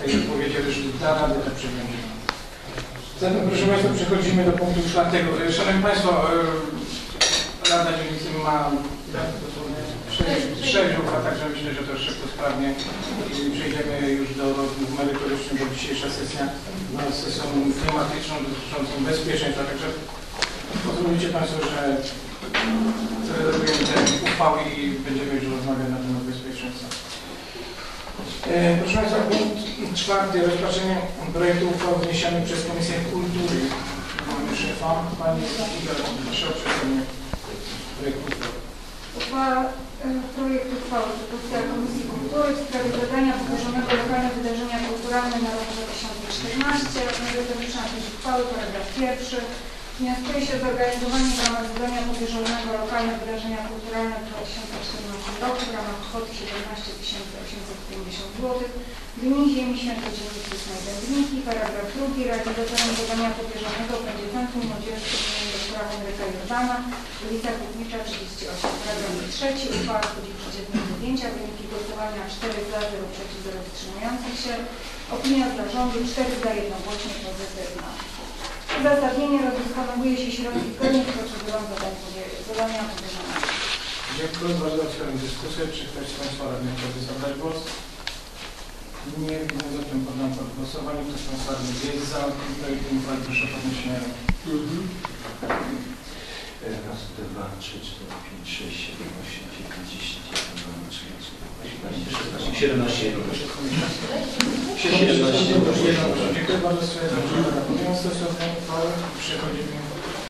tej odpowiedzi, ale już da radę to przeglądać. Zatem proszę Państwa, przechodzimy do punktu czwartego. E, Szanowni Państwo, e, Rada Dzielnicy ma tak, sześć, uchwał, także myślę, że to szybko, sprawnie i przejdziemy już do rozmów merytorycznych, bo dzisiejsza sesja ma sesją tematyczną dotyczącą bezpieczeństwa, także pozwolicie Państwo, że zredagujemy te uchwały i będziemy już rozmawiać na temat bezpieczeństwa. E, Proszę Państwa, czwarty. Rozpatrzenie projektu uchwały wniesionej przez Komisję Kultury. Mamy szefa, Pani Iga, proszę o przedstawienie projektu uchwały. Uchwała, e, projekt uchwały propozycja Komisji Kultury w sprawie zadania powierzonego lokalne wydarzenia kulturalne na rok 2014. Merytoryczna treść uchwały, paragraf pierwszy. Wnioskuje się o zorganizowanie w ramach zadania powierzonego lokalne wydarzenia kulturalne w 2014 roku w ramach kwoty 17 850 zł. Gmin Ziemi Świętodzielnicy Snajdębniki. Paragraf drugi. Realizatorem zadania powierzonego będzie Centrum Młodzieży im. dr. Henryka Jordana, ulica Kutnicza 38. Paragraf trzeci. Uchwała wchodzi w dniu podjęcia. Wyniki głosowania 4 za, 0 przeciw, 0 wstrzymujących się. Opinia dla rządu 4 za jednogłośnie pozytywna. Uzasadnienie rozdysponowuje się środki zgodnie z procedurą zadania powierzonego. Dziękuję bardzo. Otwieram dyskusję. Czy ktoś z Państwa radnych chciałby zabrać głos? Nie widzę, zatem poddam pod głosowanie. Kto z Państwa radnych jest za tym projektem uchwały? Proszę o podniesienie ręki. Raz, dwa, trzy, cztery, pięć, sześć, siedem, osiem, dziewięć, dziesięć, jeden, dwa, trzy, cztery, pięć, siedemnaście, siedemnaście. Dziękuję bardzo. Stwierdzam, że podjęła stosowną uchwałę. Przechodzimy